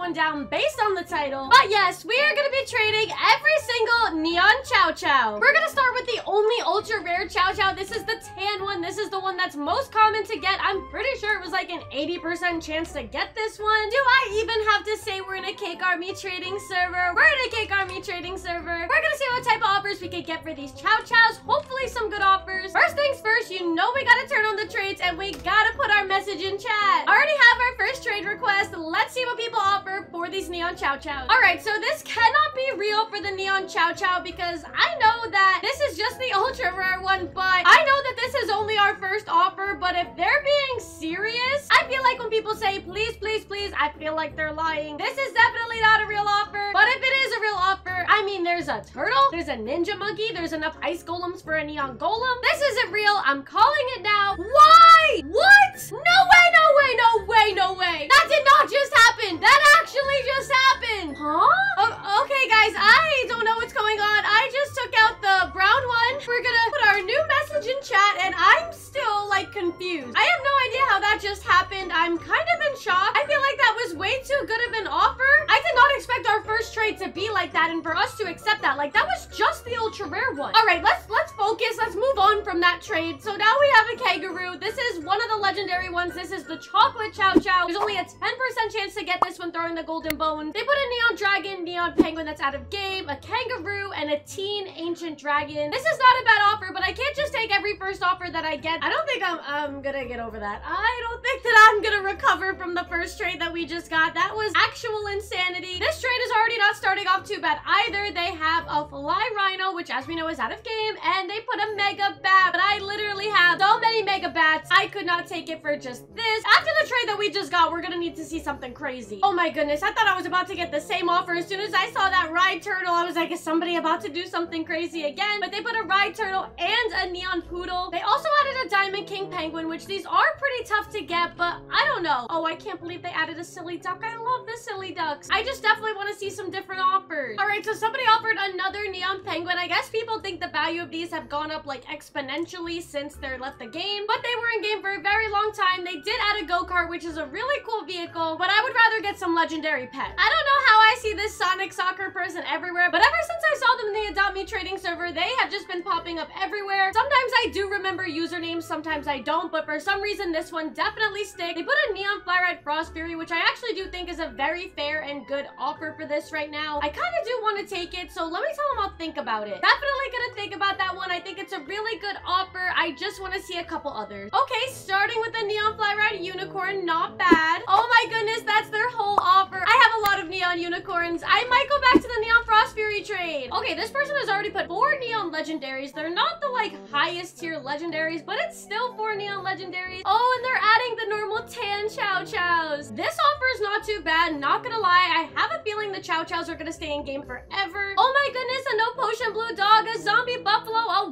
going down based on the title. But yes, we are gonna be trading every single Neon Chow Chow. We're gonna start with the only ultra rare Chow Chow. This is the tan one. This is the one that's most common to get. I'm pretty sure it was like an 80% chance to get this one. Do I even have to say we're in a Cake Army trading server? We're in a Cake Army trading server. We're gonna see what type of offers we could get for these Chow Chows. Hopefully some good offers. First things first, you know we gotta turn on the trades and we gotta put our message in chat. Already have our first trade request. Let's see what people offer these Neon Chow Chows. All right, so this cannot be real for the Neon Chow Chow because I know that this is just the ultra rare one, but I know that this is only our first offer, but if they're being serious, I feel like when people say, please, please, please, I feel like they're lying. This is definitely not a real offer, but if it is a real offer, I mean, there's a turtle, there's a ninja monkey, there's enough ice golems for a neon golem. This isn't real. I'm calling it now. Why? What? No way, no way, no way, no way. That did not just happen. Way too good of an offer. I did not expect our first trade to be like that and for us to accept that. Like, that was just the ultra rare one. All right, let's let's focus. Let's move on from that trade. So now we have a kangaroo. This is one of the legendary ones. This is the chocolate chow chow. There's only a 10% chance to get this one throwing the golden bone. They put a neon dragon, neon penguin that's out of game, a kangaroo, and a teen ancient dragon. This is not a bad offer, but I can't just take every first offer that I get. I don't think I'm, I'm gonna get over that. I don't think that I'm gonna recover from the first trade that we just got. That was actual insanity. This starting off too bad either. They have a fly rhino, which as we know is out of game, and they put a mega bat, but I literally have so many mega bats. I could not take it for just this. After the trade that we just got, we're gonna need to see something crazy. Oh my goodness, I thought I was about to get the same offer. As soon as I saw that ride turtle, I was like, is somebody about to do something crazy again? But they put a ride turtle and a neon poodle. They also added a diamond king penguin, which these are pretty tough to get, but I don't know. Oh, I can't believe they added a silly duck. I love the silly ducks. I just definitely want to see some different right, so somebody offered another neon penguin. I guess people think value of these have gone up like exponentially since they left the game, but they were in game for a very long time. They did add a go-kart, which is a really cool vehicle, but I would rather get some legendary pets. I don't know how I see this Sonic soccer person everywhere, but ever since I saw them in the Adopt Me trading server, they have just been popping up everywhere. Sometimes I do remember usernames, sometimes I don't, but for some reason, this one definitely stick. They put a Neon Flyride Frost Fury, which I actually do think is a very fair and good offer for this right now. I kind of do want to take it, so let me tell them I'll think about it. Definitely gonna think about that one. I think it's a really good offer. I just want to see a couple others. Okay, starting with the Neon Flyride Unicorn, not bad. Oh my goodness, that's their whole offer. I have a lot of Neon Unicorns. I might go back to the Neon Frost Fury trade. Okay, this person has already put four Neon Legendaries. They're not the like highest tier Legendaries, but it's still four Neon Legendaries. Oh, and they're adding the normal tan Chow Chows. This offer is not too bad, not gonna lie. I have a feeling the Chow Chows are gonna stay in game forever. Oh my goodness, a no potion blue dog,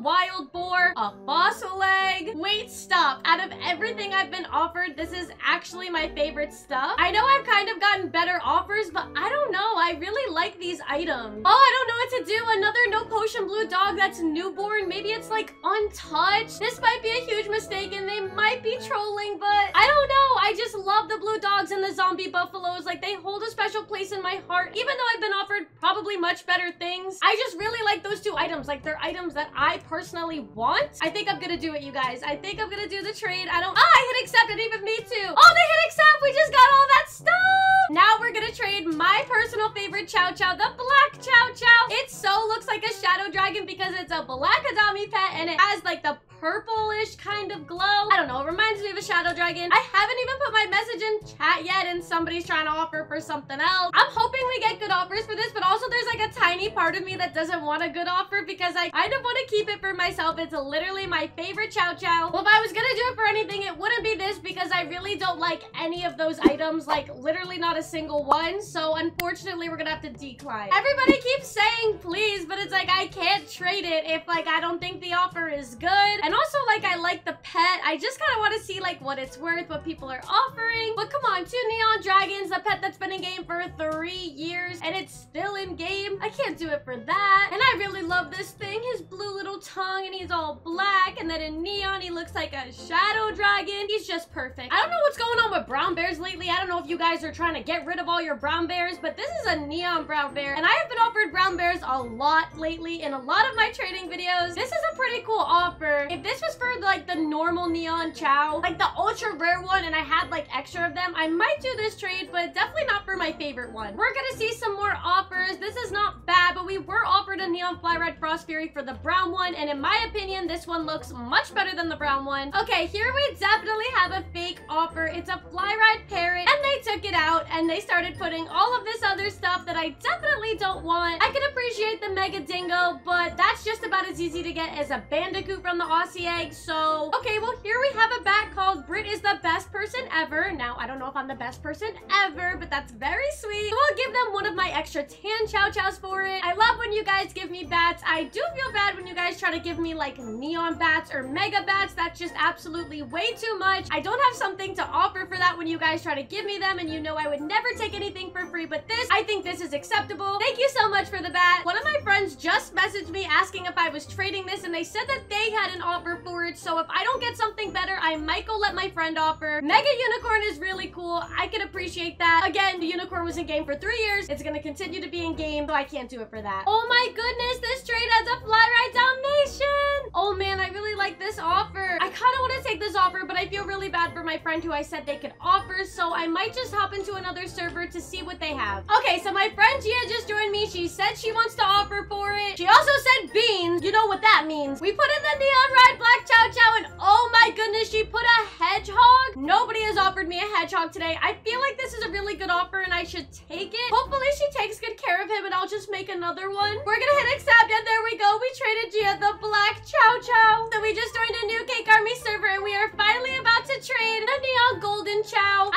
wild boar, a fossil egg. Wait, stop. Out of everything I've been offered, this is actually my favorite stuff. I know I've kind of gotten better offers, but I don't know. I really like these items. Oh, I don't know what to do. Another no potion blue dog that's newborn. Maybe it's like untouched. This might be a huge mistake and they might be trolling, but I don't know. I just love the blue dogs and the zombie buffaloes. Like they hold a special place in my heart, even though I've been offered probably much better things. I just really like those two items. Like they're items that I personally want. I think I'm gonna do it, you guys. I think I'm gonna do the trade. I don't, ah, I hit accept and even me too. Oh, they hit accept. We just got all that stuff. Now we're gonna trade my personal favorite Chow Chow, the Black Chow Chow. It so looks like a Shadow Dragon because it's a black Adopt Me pet and it has like the purplish kind of glow. I don't know, it reminds me of a Shadow Dragon. I haven't even put my message in chat yet and somebody's trying to offer for something else. I'm hoping we get good offers for this, but also there's like a tiny part of me that doesn't want a good offer because I kind of want to keep it for myself. It's literally my favorite Chow Chow. Well, if I was gonna do it for anything, it wouldn't be this because I really don't like any of those items, like literally not a single one. So unfortunately, we're gonna have to decline. Everybody keeps saying please, but it's like I can't trade it if like I don't think the offer is good. And like I like the pet. I just kind of want to see like what it's worth, what people are offering. But come on, two Neon Dragons, a pet that's been in game for three years, and it's still in game. I can't do it for that. And I really love this thing. His blue little tongue, and he's all black, and then in Neon, he looks like a Shadow Dragon. He's just perfect. I don't know what's going on with brown bears lately. I don't know if you guys are trying to get rid of all your brown bears, but this is a Neon Brown Bear, and I have been offered brown bears a lot lately in a lot of my trading videos. This is a pretty cool offer. If this was like the normal Neon Chow, like the ultra rare one, and I had like extra of them, I might do this trade, but definitely not for my favorite one. We're gonna see some more offers. This is not bad, but we were offered a Neon Fly Ride Frost Fury for the brown one, and in my opinion, this one looks much better than the brown one. Okay, here we definitely have a fake offer. It's a Fly Ride Parrot, and they took it out, and they started putting all of this other stuff that I definitely don't want. I can appreciate the Mega Dingo, but that's just about as easy to get as a Bandicoot from the Aussie Egg, so... Okay, well, here we have a bat called Brit is the best person ever. Now, I don't know if I'm the best person ever, but that's very sweet. So I'll give them one of my extra tan Chow Chows for it. I love when you guys give me bats. I do feel bad when you guys try to give me, like, neon bats or mega bats. That's just absolutely way too much. I don't have something to offer for that when you guys try to give me them, and you know I would never take anything for free, but this, I think this is acceptable. Thank you so much for the bat. One of my friends just messaged me asking if I was trading this, and they said that they had an offer for it, so if I don't get something better, I might go let my friend offer. Mega Unicorn is really cool. I can appreciate that. Again, the Unicorn was in game for three years. It's gonna continue to be in game, so I can't do it for that. Oh my goodness, this trade has a Fly Ride Dalmatian! Oh man, I really like this offer. I kind of want to take this offer, but I feel really bad for my friend who I said they could offer, so I might just hop into another server to see what they have. Okay, so my friend Gia just joined me. She said she wants to offer for it. She also said beans. You know what that means. We put in the Neon Ride Black Chow Chow, and oh my goodness, she put a hedgehog. Nobody has offered me a hedgehog today. I feel like this is a really good offer, and I should take it. Hopefully, she takes good care of him, and I'll just make another one. We're gonna hit accept, and there we go. We traded Gia the Black Chow Chow. So we just joined a new Cake Army server, and we are finally about to trade the Neon Golden Chow.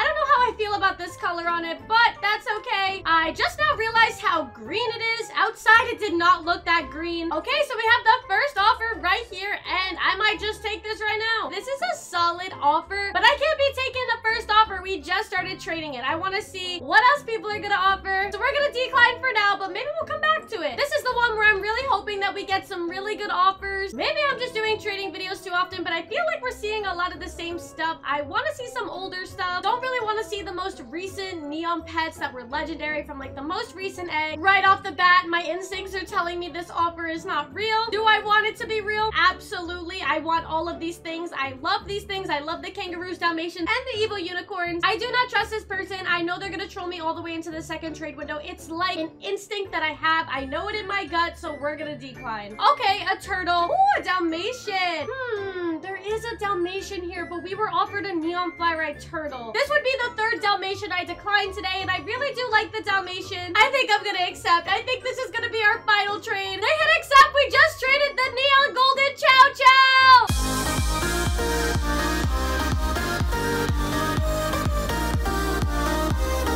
This color on it, but that's okay. I just now realized how green it is. Outside, it did not look that green. Okay, so we have the first offer right here, and I might just take this right now. This is a solid offer, but I can't be taking the first offer. We just started trading it. I want to see what else people are going to offer. So we're going to decline for now, but maybe we'll come back to it. This is the one where I'm really hoping that we get some really good offers. Maybe I'm just doing trading videos too often, but I feel like we're seeing a lot of the same stuff. I want to see some older stuff. Don't really want to see the most recent neon pets that were legendary from like the most recent egg. Right off the bat, my instincts are telling me this offer is not real. Do I want it to be real? Absolutely. I want all of these things. I love these things. I love the kangaroos, Dalmatians, and the evil unicorns. I do not trust trust this person. I know they're gonna troll me all the way into the second trade window. It's like an instinct that I have. I know it in my gut, so we're gonna decline. Okay, a turtle. Ooh, a Dalmatian. Hmm, there is a Dalmatian here, but we were offered a neon fly turtle. This would be the third Dalmatian I declined today, and I really do like the Dalmatian. I think I'm gonna accept. I think this is gonna be our final trade. I hit accept. We just traded the neon gold